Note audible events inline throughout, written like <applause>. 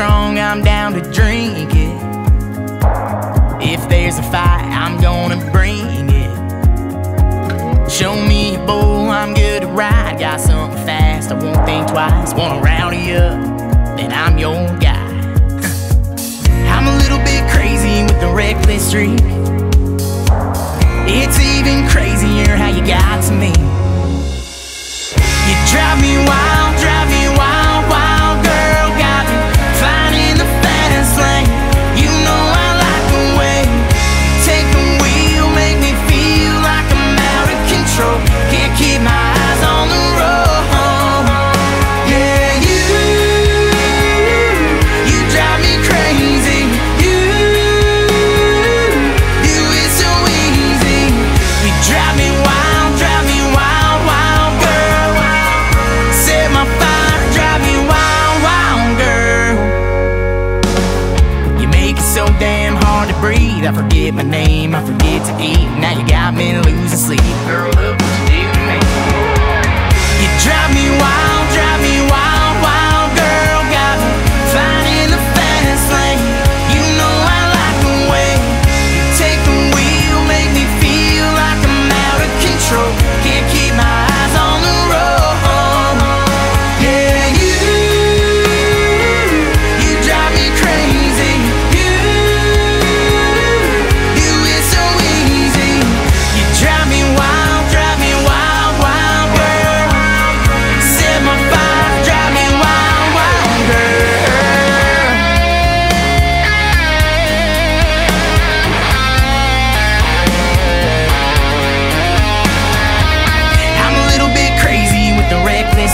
strong, I'm down to drink it. If there's a fight, I'm gonna bring it. Show me a bull, I'm good to ride. Got something fast, I won't think twice. Wanna rowdy up, then I'm your guy. <laughs> I'm a little bit crazy with the reckless streak. I forget my name, I forget to eat. Now you got me losing sleep. Girl, look what you do to me. You drive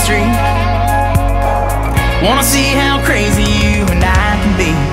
street. Wanna see how crazy you and I can be.